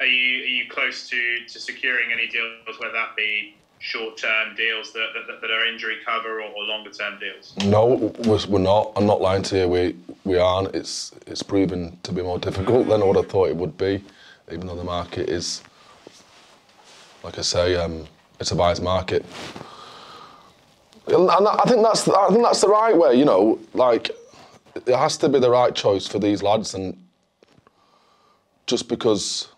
are you are you close to, to securing any deals, whether that be short term deals that, that, that, are injury cover or, or longer term deals? No, we're not. I'm not lying to you. We we aren't. It's it's proven to be more difficult than what I thought it would be, even though the market is, like I say, um, it's a buyer's market. And I think that's I think that's the right way. You know, like it has to be the right choice for these lads, and just because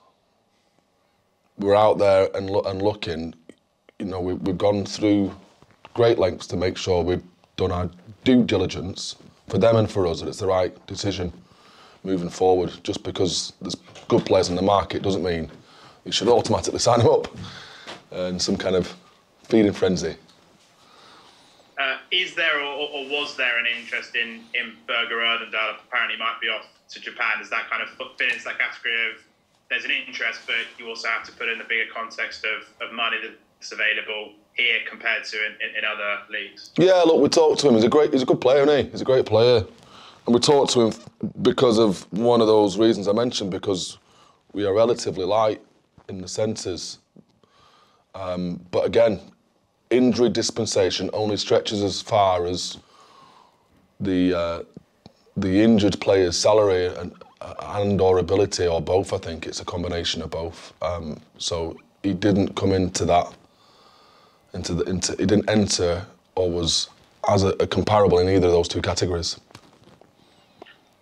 we're out there and lo- and looking, you know, we, we've gone through great lengths to make sure we've done our due diligence for them and for us that it's the right decision moving forward. Just because there's good players in the market doesn't mean you should automatically sign them up in some kind of feeding frenzy. Uh, is there or, or, was there an interest in, in Burger Odendaal? Apparently, might be off to Japan. Does that kind of fit into that category of there's an interest, but you also have to put in the bigger context of, of money that's available here compared to in, in, in other leagues? Yeah, look, we talked to him. He's a great, he's a good player, isn't he? He's a great player, and we talked to him because of one of those reasons I mentioned because we are relatively light in the centres. Um, but again, injury dispensation only stretches as far as the uh, the injured player's salary and and or ability or both. I think it's a combination of both. Um, so he didn't come into that into the into he didn't enter or was as a, a comparable in either of those two categories.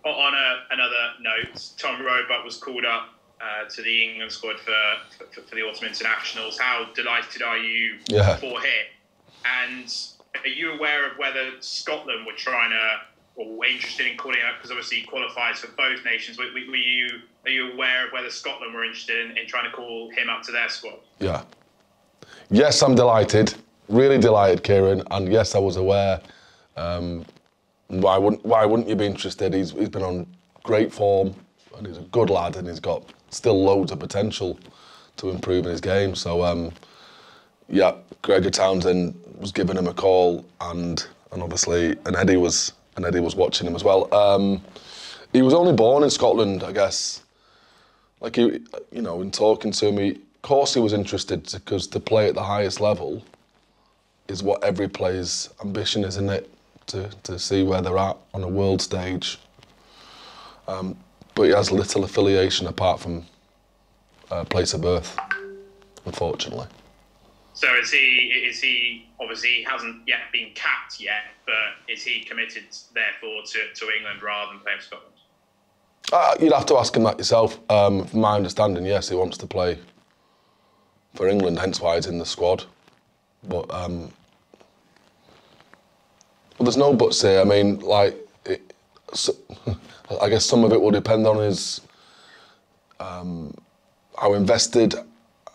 On a, another note, Tom Roebuck was called up uh, to the England squad for, for, for the autumn internationals. How delighted are you yeah. for him? And are you aware of whether Scotland were trying to or interested in calling up because obviously he qualifies for both nations? Were, were, you are you aware of whether Scotland were interested in, in trying to call him up to their squad? Yeah. Yes, I'm delighted. Really delighted, Kieran. And yes, I was aware. Um, why wouldn't Why wouldn't you be interested? He's he's been on great form, and he's a good lad, and he's got still loads of potential to improve in his game. So, um, yeah, Gregor Townsend was giving him a call, and and obviously, and Eddie was and Eddie was watching him as well. Um, he was only born in Scotland, I guess. Like he, you know, in talking to me, of course he was interested because to play at the highest level is what every player's ambition is, isn't it? To to see where they're at on a world stage. Um, but he has little affiliation apart from uh, place of birth, unfortunately. So is he? Is he? Obviously, hasn't yet been capped yet, but is he committed therefore to, to England rather than playing Scotland? Uh, you'd have to ask him that yourself. Um, from my understanding, yes, he wants to play for England, hence why he's in the squad. But um, well, there's no buts here. I mean, like, it, so, I guess some of it will depend on his um, how invested,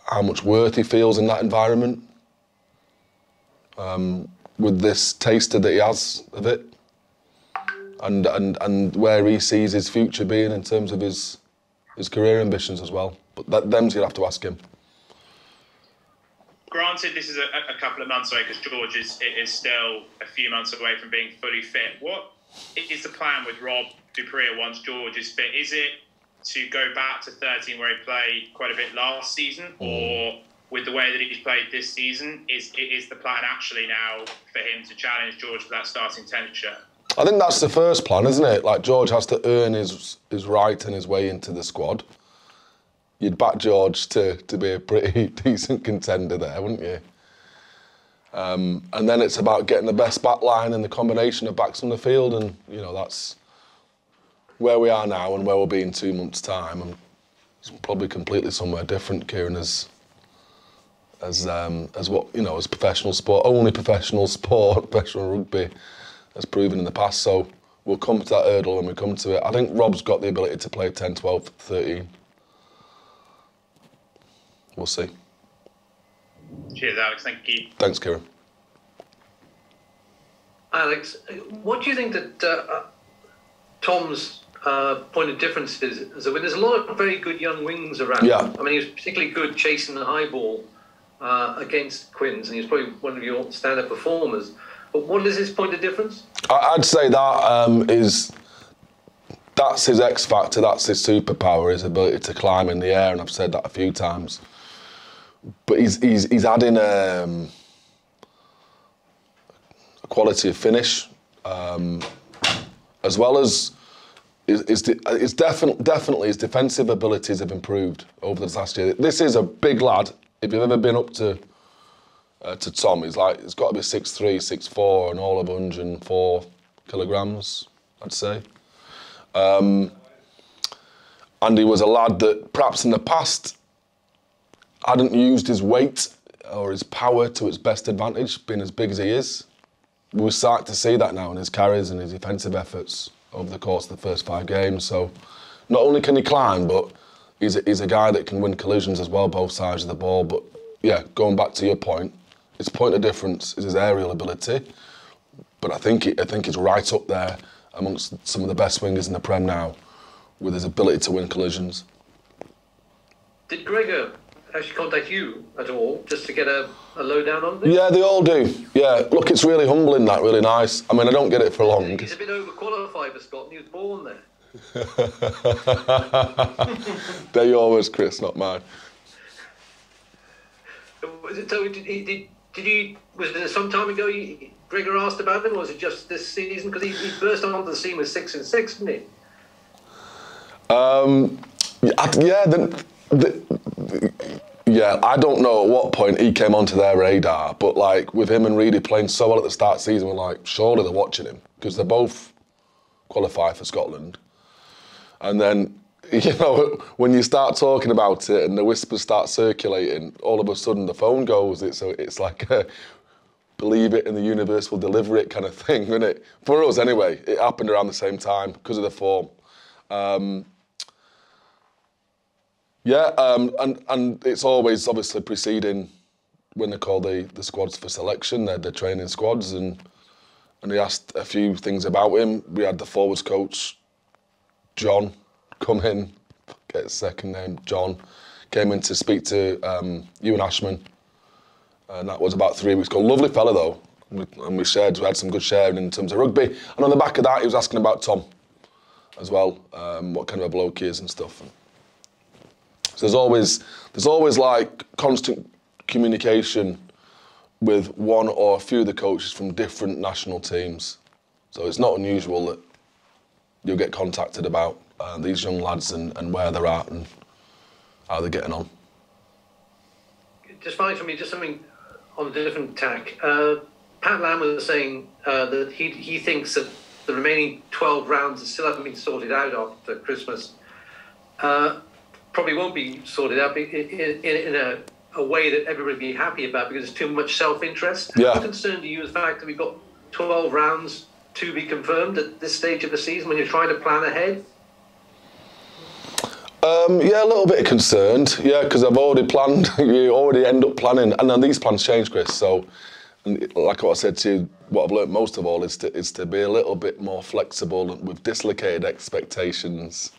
how much worth he feels in that environment. Um, with this taster that he has of it, and and and where he sees his future being in terms of his his career ambitions as well. But that them's you'll have to ask him. Granted, this is a, a couple of months away because George is is still a few months away from being fully fit. What is the plan with Rob du Preez once George is fit? Is it to go back to 13 where he played quite a bit last season, mm. or with the way that he's played this season, is is the plan actually now for him to challenge George for that starting 10 shirt? I think that's the first plan, isn't it? Like George has to earn his his right and his way into the squad. You'd back George to, to be a pretty decent contender there, wouldn't you? Um, and then it's about getting the best back line and the combination of backs on the field, and you know that's where we are now and where we'll be in two months' time, and it's probably completely somewhere different, Kieran, as as um, as what you know as professional sport, only professional sport, professional rugby has proven in the past. So we'll come to that hurdle when we come to it. I think Rob's got the ability to play 10, 12, 13. We'll see. Cheers, Alex. Thank you. Thanks, Kieran. Alex, what do you think that uh, Tom's uh, point of difference is, is that there's a lot of very good young wings around. Yeah. I mean, he was particularly good chasing the high ball uh, against Quins, and he's probably one of your stand-up performers. But what is his point of difference? I'd say that um, is that's his X factor. That's his superpower. His ability to climb in the air, and I've said that a few times. But he's he's he's adding um, a quality of finish, um, as well as his, his, his definitely definitely his defensive abilities have improved over the last year. This is a big lad. If you've ever been up to uh, to Tom, he's like he's got to be 6'3", 6'4", and all of 104 kilograms, I'd say. Um, and he was a lad that perhaps in the past hadn't used his weight or his power to its best advantage, being as big as he is. We're starting to see that now in his carries and his defensive efforts over the course of the first five games. So not only can he climb, but he's a, he's a guy that can win collisions as well, both sides of the ball. But yeah, going back to your point, his point of difference is his aerial ability. But I think I think he's right up there amongst some of the best wingers in the Prem now, with his ability to win collisions. Did Gregor actually contact you at all, just to get a, a lowdown on this? Yeah, they all do. Yeah, look, it's really humbling. That really nice. I mean, I don't get it for long. He's a bit overqualified for Scotland. He was born there. They're yours, Chris, not mine. So did, did, did you? Was it some time ago? You, Gregor asked about him, or was it just this season? Because he, he burst onto the scene with six and six, didn't he? Um, yeah, the, the, yeah, I don't know at what point he came onto their radar, but like with him and Reedy playing so well at the start of the season, we're like, surely they're watching him because they're both qualify for Scotland. And then, you know, when you start talking about it and the whispers start circulating, all of a sudden the phone goes. It's a, it's like a, believe it and the universe will deliver it kind of thing, isn't it? For us, anyway, it happened around the same time because of the form. Um, yeah, um, and and it's always obviously preceding when they call the, the squads for selection, they're the training squads, and and he asked a few things about him. We had the forwards coach, John, come in, get his second name, John, came in to speak to um, Ewan Ashman, and that was about three weeks ago. Lovely fella though, we, and we shared, we had some good sharing in terms of rugby. And on the back of that, he was asking about Tom as well, um, what kind of a bloke he is and stuff. And so there's always there's always like constant communication with one or a few of the coaches from different national teams. So it's not unusual that you'll get contacted about uh, these young lads and, and where they're at and how they're getting on. Just finally for me, just something on a different tack. Uh, Pat Lam was saying uh, that he, he thinks that the remaining 12 rounds still haven't been sorted out after Christmas uh, probably won't be sorted out in, in, in a, a, way that everybody will be happy about because it's too much self-interest. Yeah. How concerned are you with the fact that we've got 12 rounds to be confirmed at this stage of the season when you're trying to plan ahead? Um, yeah, a little bit concerned. Yeah, because I've already planned. you already end up planning, and then these plans change, Chris. So, like what I said to you, what I've learned most of all is to is to be a little bit more flexible with dislocated expectations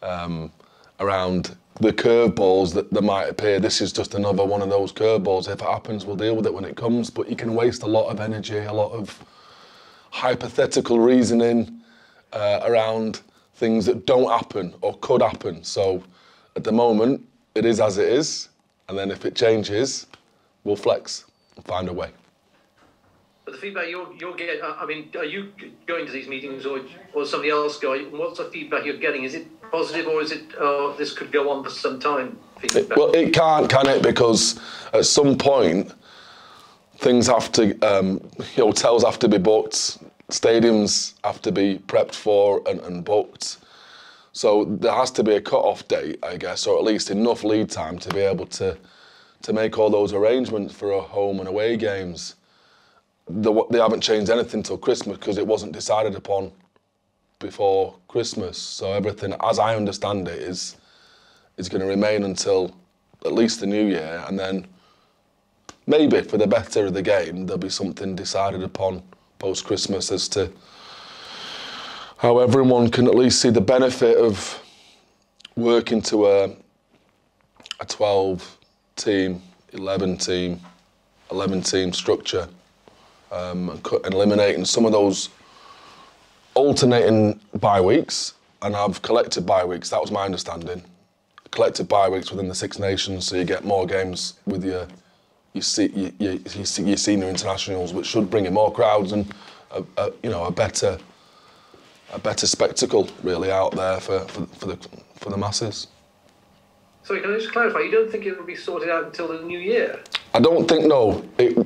um, around the curveballs that, that might appear. This is just another one of those curveballs. If it happens, we'll deal with it when it comes. But you can waste a lot of energy, a lot of hypothetical reasoning uh, around things that don't happen or could happen. So at the moment, it is as it is. And then if it changes, we'll flex and find a way. But the feedback you're, you're getting, I mean, are you going to these meetings or, or somebody else going? What's the feedback you're getting? Is it positive or is it, oh, this could go on for some time? It, well, it can't, can it? Because at some point, things have to, um, hotels have to be booked, stadiums have to be prepped for and, and booked. So there has to be a cut-off date, I guess, or at least enough lead time to be able to to make all those arrangements for a home and away games. The, they haven't changed anything till Christmas because it wasn't decided upon before Christmas. So everything, as I understand it, is is going to remain until at least the new year, and then maybe for the better of the game, there'll be something decided upon post Christmas as to how everyone can at least see the benefit of working to a, a 12 team, 11 team, 11 team structure um, and eliminating some of those alternating bye weeks and have collected bye weeks. That was my understanding. Collected bye weeks within the Six Nations, so you get more games with your you see you, you, you your senior internationals, which should bring in more crowds and a, a, you know a better a better spectacle really out there for, for, for the for the masses. Sorry, can I just clarify? You don't think it will be sorted out until the new year? I don't think no. It,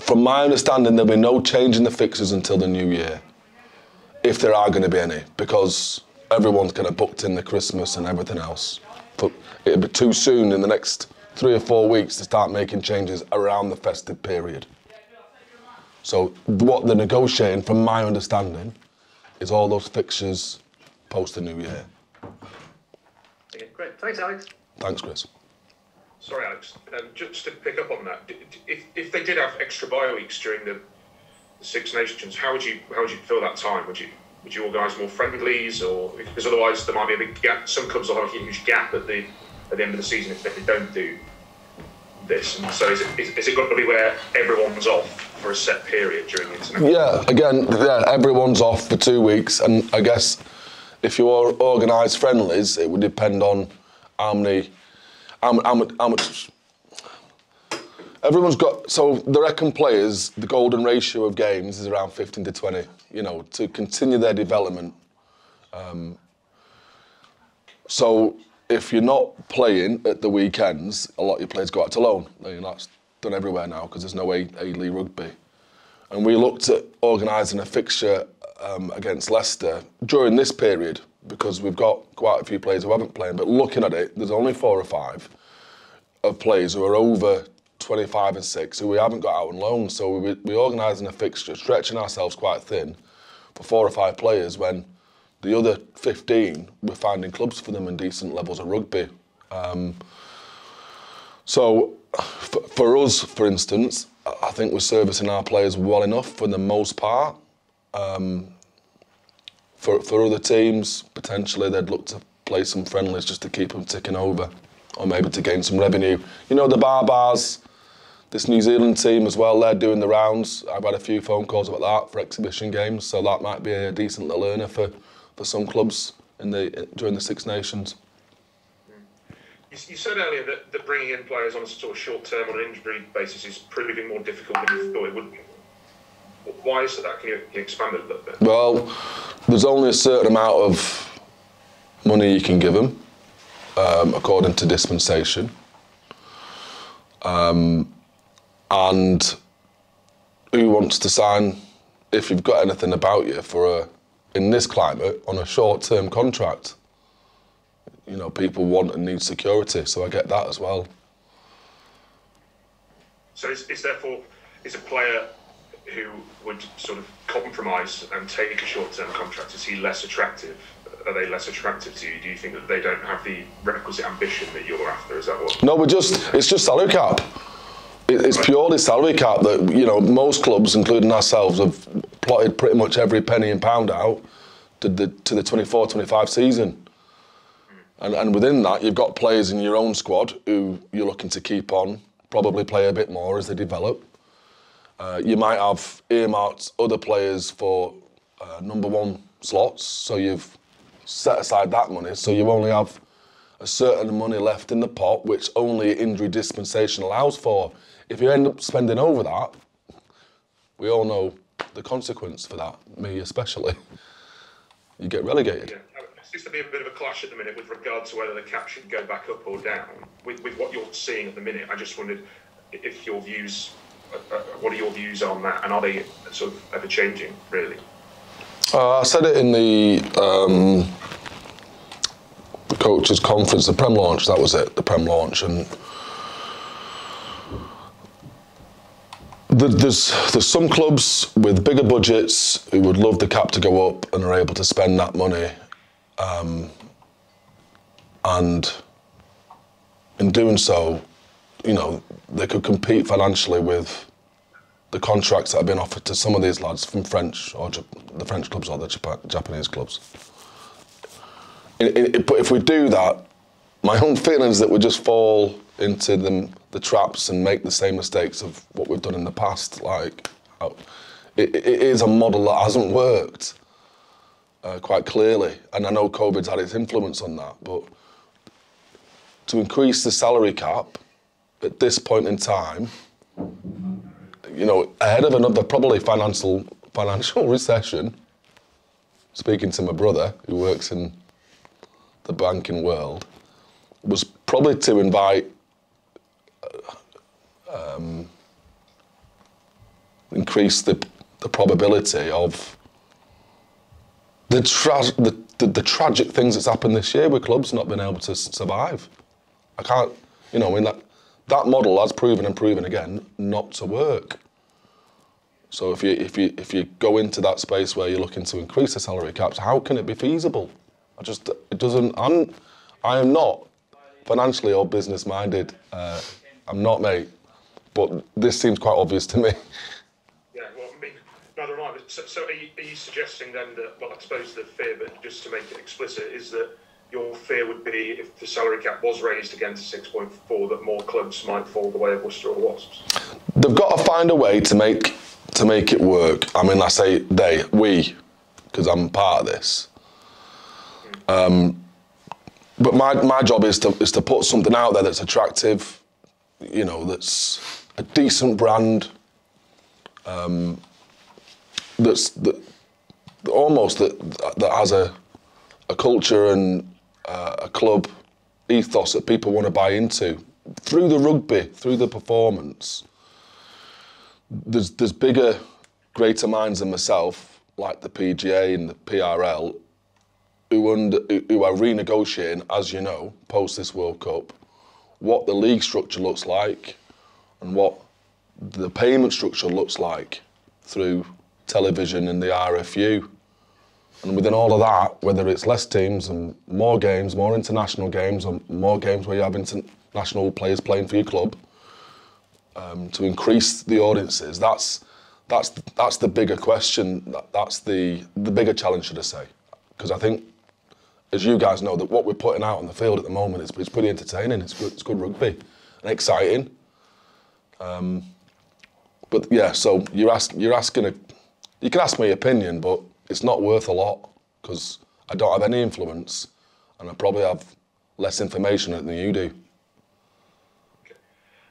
from my understanding, there'll be no change in the fixtures until the new year, if there are going to be any, because everyone's kind of booked in the Christmas and everything else. But it'll be too soon in the next three or four weeks to start making changes around the festive period. So what they're negotiating, from my understanding, is all those fixtures post the new year. Okay, great. Thanks, Alex. Thanks, Chris. Sorry, Alex. Um, just to pick up on that, d- d- if, if they did have extra bye weeks during the, the Six Nations, how would you how would you fill that time? Would you would you organise more friendlies, or because otherwise there might be a big gap. Some clubs will have a huge gap at the at the end of the season if they don't do this. And so is it, is, is it going to be where everyone's off for a set period during the international? Yeah, again, yeah, everyone's off for two weeks, and I guess if you organise friendlies, it would depend on how many, how, how, how much. Everyone's got so the reckon players. The golden ratio of games is around 15 to 20. You know, to continue their development. Um, so if you're not playing at the weekends, a lot of your players go out to loan. I that's done everywhere now because there's no A, A League rugby. And we looked at organising a fixture um, against Leicester during this period because we've got quite a few players who haven't played. But looking at it, there's only four or five of players who are over 25 and 6 who we haven't got out on loan. So we, we're organising a fixture, stretching ourselves quite thin for four or five players when the other 15 we're finding clubs for them in decent levels of rugby. Um, so for, for us, for instance, I think we're servicing our players well enough for the most part. Um, for, for other teams, potentially they'd look to play some friendlies just to keep them ticking over or maybe to gain some revenue. You know, the Barbars, this New Zealand team as well, they're doing the rounds. I've had a few phone calls about that for exhibition games, so that might be a decent little earner for, for some clubs in the during the Six Nations. You, you said earlier that, that bringing in players on a sort of short term on an injury basis is proving more difficult than you thought it would be. Why is that? Can you, can you expand it a little bit? Well, there's only a certain amount of money you can give them, um, according to dispensation. Um, and who wants to sign, if you've got anything about you, for a, in this climate, on a short-term contract? You know, people want and need security, so I get that as well. So it's, is therefore is a player who would sort of compromise and take a short term contract, is he less attractive? Are they less attractive to you? Do you think that they don't have the requisite ambition that you're after? Is that what? No, we're just, it's just salary cap. It- It's purely salary cap that, you know, most clubs, including ourselves, have plotted pretty much every penny and pound out to the, to the 24 25 season. And, and within that, you've got players in your own squad who you're looking to keep on, probably play a bit more as they develop. Uh, you might have earmarked other players for uh, number one slots, so you've set aside that money, so you only have a certain money left in the pot, which only injury dispensation allows for. If you end up spending over that, we all know the consequence for that, me especially. You get relegated. Yeah, there seems to be a bit of a clash at the minute with regard to whether the cap should go back up or down. With, with what you're seeing at the minute, I just wondered if your views, uh, uh, what are your views on that, and are they sort of ever changing, really? Uh, I said it in the um, the coaches' conference, the Prem launch. That was it, the Prem launch, and there's there's some clubs with bigger budgets who would love the cap to go up and are able to spend that money, um, and in doing so, you know, they could compete financially with the contracts that have been offered to some of these lads from French or the French clubs or the Japa- Japanese clubs. But if we do that, my own feelings that we just fall into the, the traps and make the same mistakes of what we've done in the past. Like, it, it is a model that hasn't worked. uh, quite clearly, and I know COVID's had its influence on that, but to increase the salary cap at this point in time, you know, ahead of another probably financial financial recession. Speaking to my brother who works in the banking world, was probably to invite um, increase the the probability of the, the, the, the tragic things that's happened this year with clubs not being able to survive. I can't, you know, I mean, that, that model has proven and proven again not to work. So if you, if, you, if you go into that space where you're looking to increase the salary caps, how can it be feasible? I just, it doesn't, I'm, I am not financially or business minded. Uh, I'm not, mate. But this seems quite obvious to me. Yeah, well, I mean, neither am I. So, so are, you, are you suggesting then that, well, I suppose the fear, but just to make it explicit, is that your fear would be if the salary cap was raised again to 6.4, that more clubs might fall the way of Worcester or Wasps? They've got to find a way to make to make it work. I mean, I say they, we, because I'm part of this. Um, but my, my job is to is to put something out there that's attractive, you know, that's a decent brand, um, that's that almost that that has a a culture and uh, a club ethos that people want to buy into through the rugby, through the performance. There's there's bigger, greater minds than myself, like the PGA and the PRL, who under, who are renegotiating, as you know, post this World Cup, what the league structure looks like, and what the payment structure looks like through television and the RFU. And within all of that, whether it's less teams and more games, more international games, and more games where you have international players playing for your club, um, to increase the audiences, that's that's that's the bigger question. That, that's the the bigger challenge, should I say? Because I think, as you guys know, that what we're putting out on the field at the moment is it's pretty entertaining. It's good, it's good rugby and exciting. Um, but yeah, so you're asking you're asking a, you can ask my opinion, but it's not worth a lot because I don't have any influence, and I probably have less information than you do.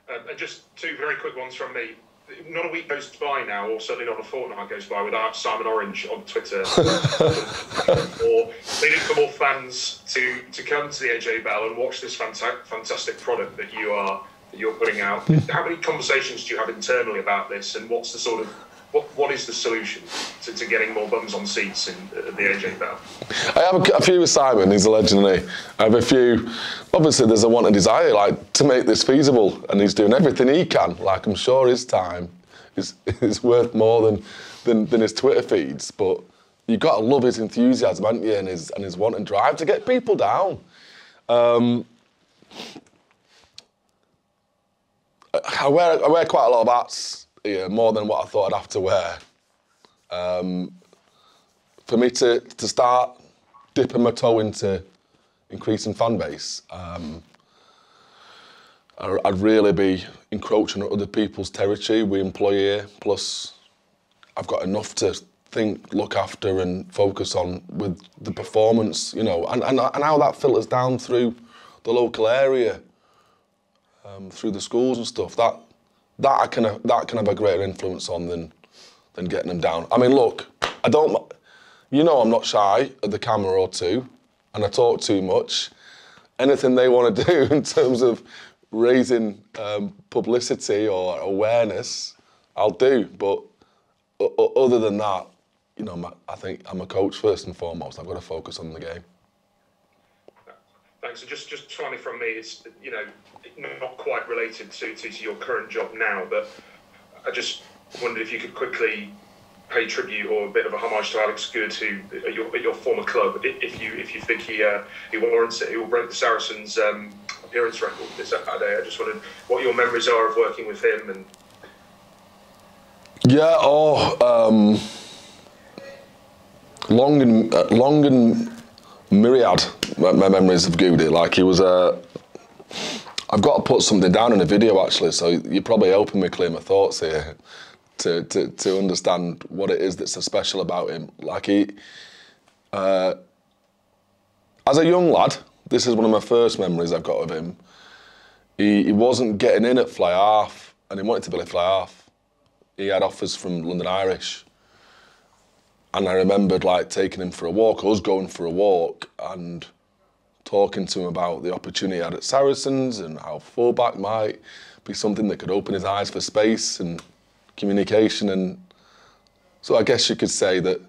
Um, and just two very quick ones from me. Not a week goes by now, or certainly not a fortnight goes by, without Simon Orange on Twitter or pleading for more fans to, to come to the AJ Bell and watch this fanta- fantastic product that you are that you're putting out. How many conversations do you have internally about this, and what's the sort of what, what is the solution to, to getting more bums on seats in at the AJ Bell? I have a, a few with Simon. He's a legend, he? I have a few. Obviously, there's a want and desire, like to make this feasible, and he's doing everything he can. Like I'm sure his time is is worth more than than, than his Twitter feeds. But you've got to love his enthusiasm, haven't you, and his and his want and drive to get people down. Um, I wear I wear quite a lot of hats here, more than what I thought I'd have to wear. Um, for me to, to start dipping my toe into increasing fan base, um, I'd really be encroaching on other people's territory. We employ here, plus I've got enough to think, look after, and focus on with the performance, you know, and, and, and how that filters down through the local area, um, through the schools and stuff. That that I can that can have a greater influence on than than getting them down. I mean, look, I don't, you know, I'm not shy at the camera or two, and I talk too much. Anything they want to do in terms of raising um, publicity or awareness, I'll do. But other than that, you know, I think I'm a coach first and foremost. I've got to focus on the game. Thanks. And just, just finally from me, it's you know not quite related to, to, your current job now, but I just wondered if you could quickly pay tribute or a bit of a homage to Alex Goode, who at your, your former club, if you if you think he uh, he warrants it, he will break the Saracens' um, appearance record this Saturday. I just wondered what your memories are of working with him and Yeah, oh, um, long and uh, long and myriad my, my memories of Goody. Like he was a. I've got to put something down in a video actually, so you're probably helping me clear my thoughts here, to, to to understand what it is that's so special about him. Like he, Uh, as a young lad, this is one of my first memories I've got of him. He, he wasn't getting in at fly half, and he wanted to play fly half. He had offers from London Irish, and I remembered like taking him for a walk, us going for a walk, and talking to him about the opportunity he had at Saracens and how fullback might be something that could open his eyes for space and communication. And so I guess you could say that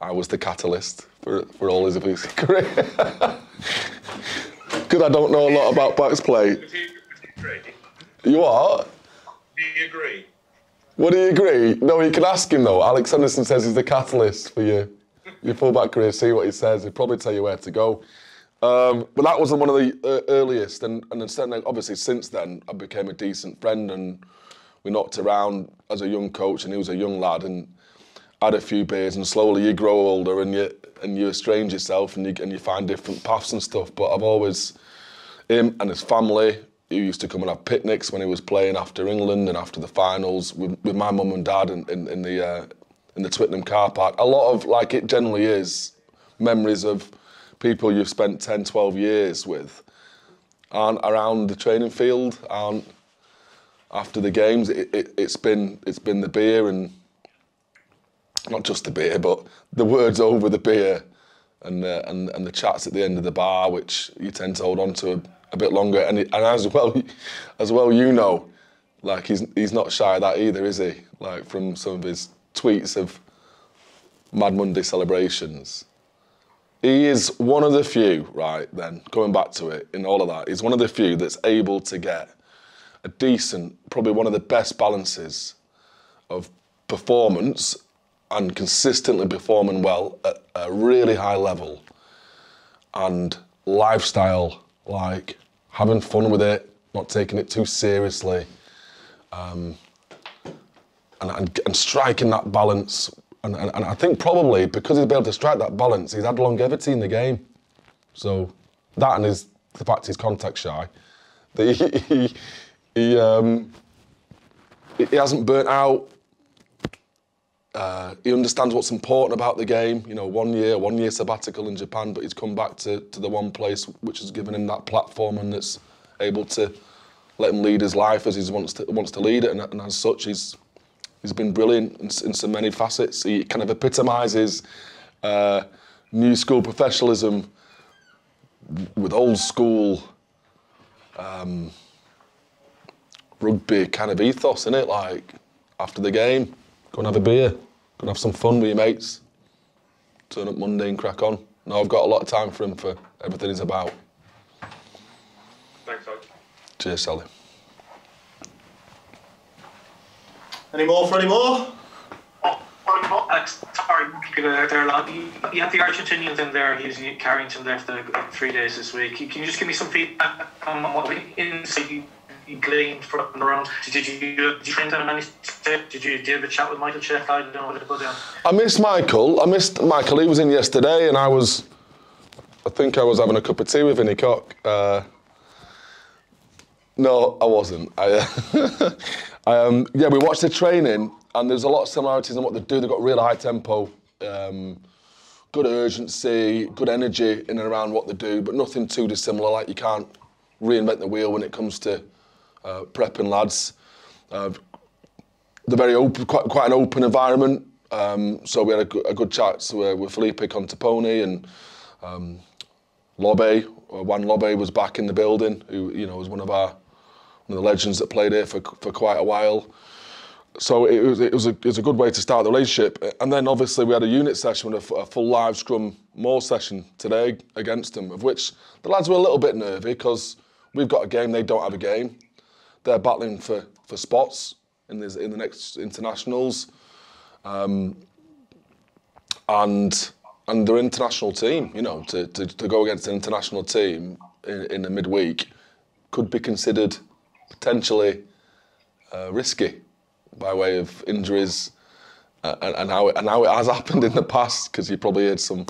I was the catalyst for, for all his career. Because I don't know a lot about backs play. Do you? You are? Do you agree? What do you agree? No, you can ask him though. Alex Sanderson says he's the catalyst for you your, your fullback career. See what he says. He'll probably tell you where to go. Um, but that wasn't one of the uh, earliest, and and then certainly, obviously since then I became a decent friend, and we knocked around as a young coach, and he was a young lad, and had a few beers, and slowly you grow older, and you and you estrange yourself, and you and you find different paths and stuff. But I've always him and his family. He used to come and have picnics when he was playing after England and after the finals with, with my mum and dad in, in, in the uh, in the Twickenham car park. A lot of like it generally is memories of people you've spent 10, 12 years with aren't around the training field, aren't after the games. It, it, it's been it's been the beer and not just the beer, but the words over the beer and uh, and and the chats at the end of the bar, which you tend to hold on to a, a bit longer. And, and as well, as well, you know, like he's he's not shy of that either, is he? Like from some of his tweets of Mad Monday celebrations. He is one of the few, right, then, going back to it, in all of that, he's one of the few that's able to get a decent, probably one of the best balances of performance and consistently performing well at a really high level and lifestyle, like having fun with it, not taking it too seriously, um, and, and, and striking that balance and, and, and I think probably because he's been able to strike that balance, he's had longevity in the game. So that and his the fact he's contact shy, he he, he, um, he hasn't burnt out. Uh, he understands what's important about the game. You know, one year, one year sabbatical in Japan, but he's come back to, to the one place which has given him that platform and that's able to let him lead his life as he wants to wants to lead it. And, and as such, he's He's been brilliant in, in so many facets. He kind of epitomises uh, new school professionalism with old school um, rugby kind of ethos in it. Like after the game, go and have a beer, go and have some fun with your mates. Turn up Monday and crack on. No, I've got a lot of time for him for everything he's about. Thanks, Alex. Cheers, Sally. Any more for any more? Sorry, there. You, had the Argentinians in there. He's in Carrington there for the, three days this week. Can you just give me some feedback on what insight you, gleaned from around? Did you, did you train down any Did you, did you have a chat with Michael Cheika? I don't know what down. I missed Michael. I missed Michael. He was in yesterday, and I was. I think I was having a cup of tea with Vinny Cock. Uh, no, I wasn't. I, uh, um, yeah, we watched the training, and there's a lot of similarities in what they do. They've got real high tempo, um, good urgency, good energy in and around what they do, but nothing too dissimilar. Like you can't reinvent the wheel when it comes to uh, prepping lads. Uh, they're very open, quite, quite an open environment. Um, so we had a, good, a good chat with, with Felipe Contepomi and um, Lobbe. Uh, Juan was back in the building, who you know was one of our of the legends that played here for, for quite a while. So it was, it, was a, it was a good way to start the relationship. And then obviously we had a unit session with a, a full live scrum more session today against them, of which the lads were a little bit nervy because we've got a game, they don't have a game. They're battling for, for spots in, this, in the next internationals. Um, and and their international team, you know, to, to, to go against an international team in, in the midweek could be considered potentially uh, risky by way of injuries uh, and, and, how it, and how it has happened in the past because you probably heard some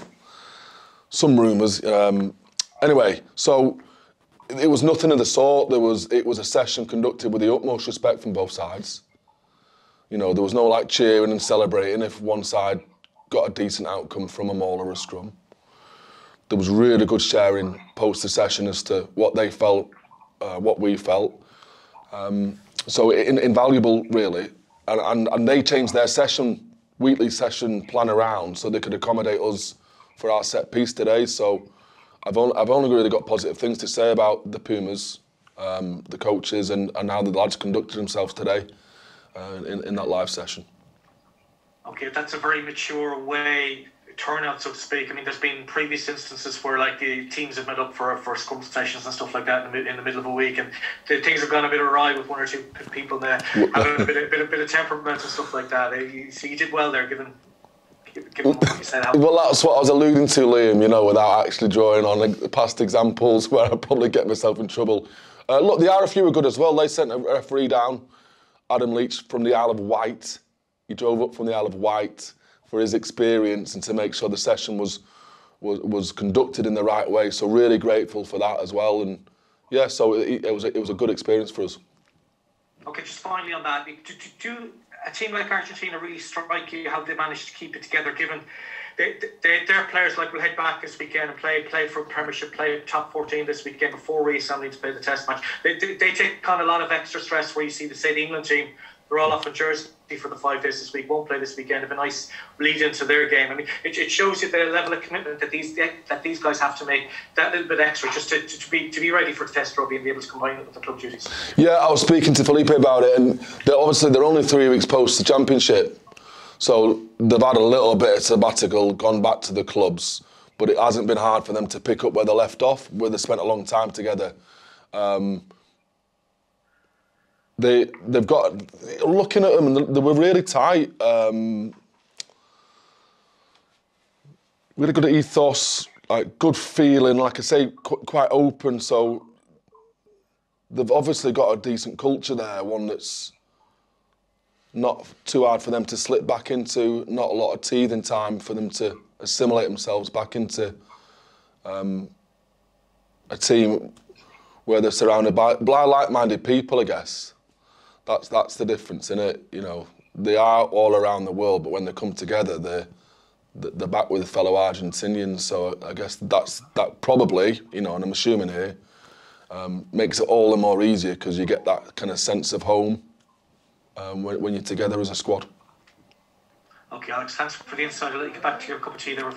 some rumours. Um, anyway, so it was nothing of the sort. There was it was a session conducted with the utmost respect from both sides. You know, there was no like cheering and celebrating if one side got a decent outcome from a maul or a scrum. There was really good sharing post the session as to what they felt, uh, what we felt. Um, so in, invaluable, really. And, and, and they changed their session, weekly session plan around so they could accommodate us for our set piece today. So I've only, I've only really got positive things to say about the Pumas, um, the coaches, and, and how the lads conducted themselves today uh, in, in that live session. Okay, that's a very mature way turnout, so to speak. I mean, there's been previous instances where like the teams have met up for for scrum sessions and stuff like that in the, in the middle of a week, and the things have gone a bit awry with one or two people there having a bit, of, bit, of, bit of temperament and stuff like that. So you did well there, given. given what you said. Well, that's what I was alluding to, Liam. You know, without actually drawing on past examples where I probably get myself in trouble. Uh, look, the RFU were good as well. They sent a referee down, Adam Leach from the Isle of Wight. He drove up from the Isle of Wight for his experience and to make sure the session was was, was conducted in the right way. So really grateful for that as well. And yeah, so it, it was a, it was a good experience for us. Okay, just finally on that, do, do, a team like Argentina really strike you how they managed to keep it together, given they, they, their players like will head back this weekend and play play for Premiership, play top 14 this weekend before reassembling to play the Test match. They, they, they take on a lot of extra stress where you see the say the England team they're all off in Jersey for the five days this week. Won't play this weekend. Have a nice lead into their game. I mean, it, it shows you the level of commitment that these that these guys have to make that little bit extra just to, to, be to be ready for the test rugby and be able to combine it with the club duties. Yeah, I was speaking to Felipe about it, and they're obviously they're only three weeks post the championship, so they've had a little bit of sabbatical, gone back to the clubs, but it hasn't been hard for them to pick up where they left off, where they spent a long time together. Um, they they've got looking at them and they were really tight. Um, really good ethos, like good feeling. Like I say, qu- quite open. So they've obviously got a decent culture there. One that's not too hard for them to slip back into. Not a lot of teething time for them to assimilate themselves back into um, a team where they're surrounded by, by like-minded people, I guess. That's that's the difference in it. You know, they are all around the world, but when they come together, they're they're back with fellow Argentinians. So I guess that's that probably, you know, and I'm assuming here, um, makes it all the more easier because you get that kind of sense of home um, when, when you're together as a squad. Okay, Alex, thanks for the insight. I'll let you get back to your cup of tea there.